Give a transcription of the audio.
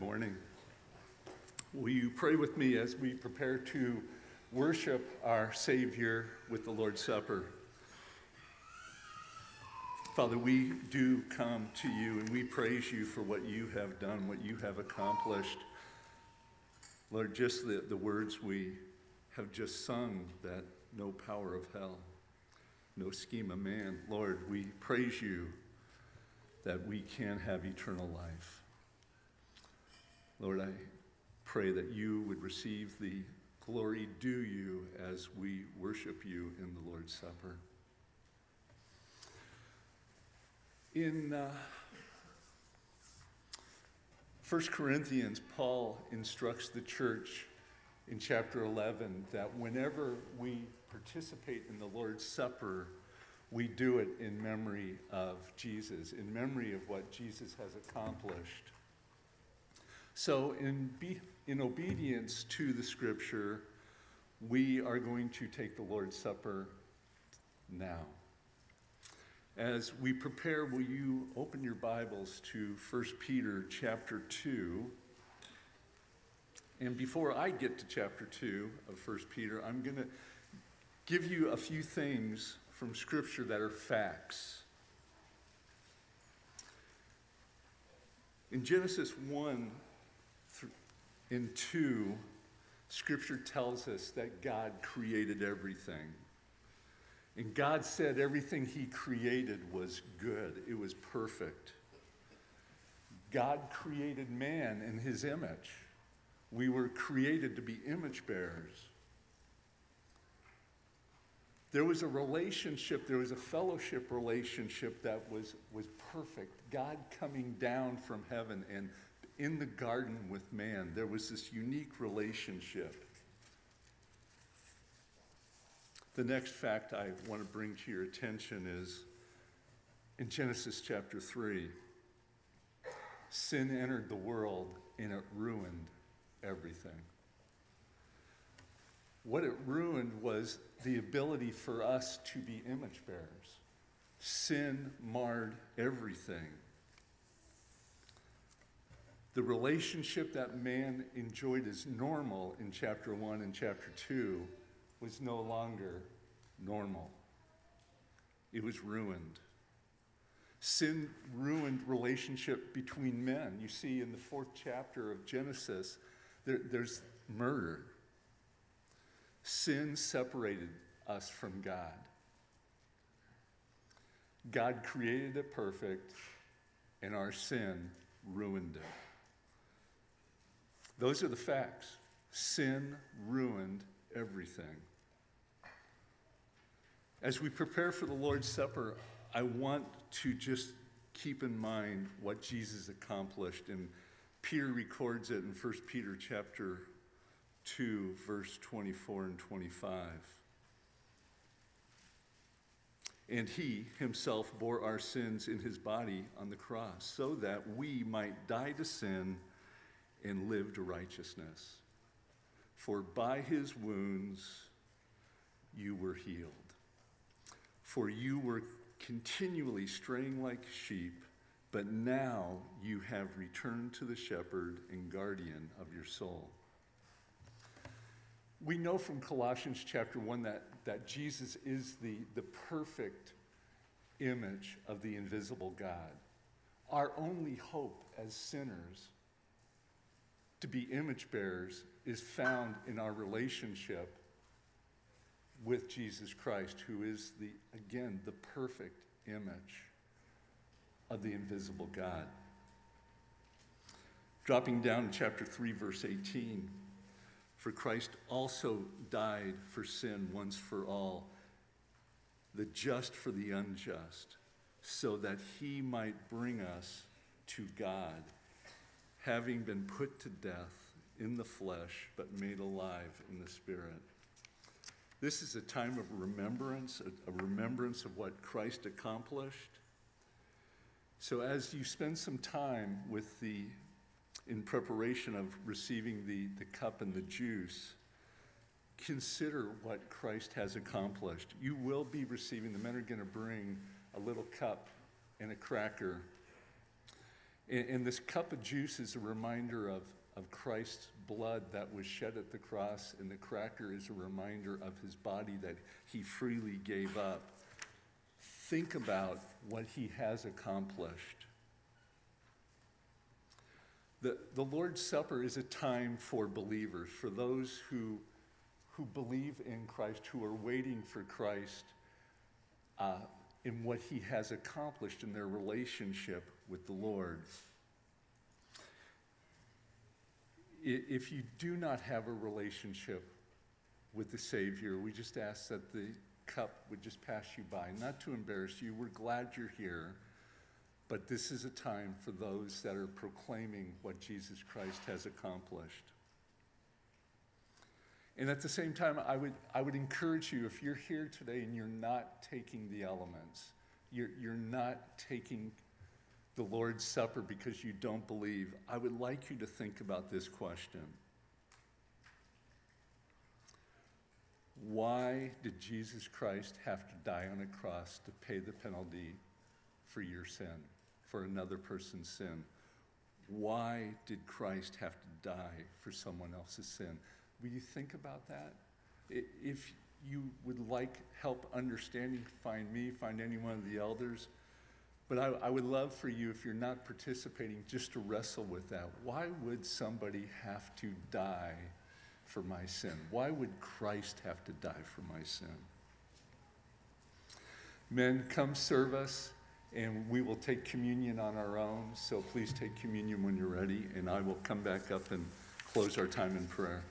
Morning. Will you pray with me as we prepare to worship our Savior with the Lord's Supper? Father, we do come to you and we praise you for what you have done, what you have accomplished. Lord, just the, the words we have just sung that no power of hell, no scheme of man. Lord, we praise you that we can have eternal life. Lord, I pray that you would receive the glory due you as we worship you in the Lord's Supper. In uh, 1 Corinthians, Paul instructs the church in chapter 11 that whenever we participate in the Lord's Supper, we do it in memory of Jesus, in memory of what Jesus has accomplished. So, in, be, in obedience to the scripture, we are going to take the Lord's Supper now. As we prepare, will you open your Bibles to 1 Peter chapter 2? And before I get to chapter 2 of 1 Peter, I'm going to give you a few things from Scripture that are facts. In Genesis 1 in 2, Scripture tells us that God created everything. And God said everything He created was good, it was perfect. God created man in His image. We were created to be image bearers. There was a relationship, there was a fellowship relationship that was, was perfect. God coming down from heaven and in the garden with man, there was this unique relationship. The next fact I want to bring to your attention is in Genesis chapter 3, sin entered the world and it ruined everything. What it ruined was the ability for us to be image bearers. Sin marred everything. The relationship that man enjoyed as normal in chapter 1 and chapter 2 was no longer normal. It was ruined. Sin ruined relationship between men. You see in the fourth chapter of Genesis, there, there's murder. Sin separated us from God. God created it perfect, and our sin ruined it. Those are the facts. Sin ruined everything. As we prepare for the Lord's Supper, I want to just keep in mind what Jesus accomplished. And Peter records it in 1 Peter chapter 2, verse 24 and 25. And he himself bore our sins in his body on the cross, so that we might die to sin and lived righteousness. For by his wounds you were healed. For you were continually straying like sheep, but now you have returned to the shepherd and guardian of your soul. We know from Colossians chapter 1 that, that Jesus is the, the perfect image of the invisible God. Our only hope as sinners to be image bearers is found in our relationship with Jesus Christ, who is the, again, the perfect image of the invisible God. Dropping down to chapter 3, verse 18. For Christ also died for sin once for all, the just for the unjust, so that he might bring us to God having been put to death in the flesh, but made alive in the spirit. This is a time of remembrance, a, remembrance of what Christ accomplished. So as you spend some time with the, in preparation of receiving the, the cup and the juice, consider what Christ has accomplished. You will be receiving, the men are going to bring a little cup and a cracker And, and this cup of juice is a reminder of, of Christ's blood that was shed at the cross, and the cracker is a reminder of his body that he freely gave up. Think about what he has accomplished. The, the Lord's Supper is a time for believers, for those who, who believe in Christ, who are waiting for Christ uh, in what he has accomplished in their relationship with the Lord. If you do not have a relationship with the Savior, we just ask that the cup would just pass you by, not to embarrass you. We're glad you're here. But this is a time for those that are proclaiming what Jesus Christ has accomplished. And at the same time, I would, I would encourage you, if you're here today and you're not taking the elements, you're, you're not taking the Lord's Supper because you don't believe, I would like you to think about this question. Why did Jesus Christ have to die on a cross to pay the penalty for your sin, for another person's sin? Why did Christ have to die for someone else's sin? Will you think about that? If you would like help understanding, find me, find any one of the elders. But I, I would love for you, if you're not participating, just to wrestle with that. Why would somebody have to die for my sin? Why would Christ have to die for my sin? Men, come serve us, and we will take communion on our own. So please take communion when you're ready, and I will come back up and close our time in prayer.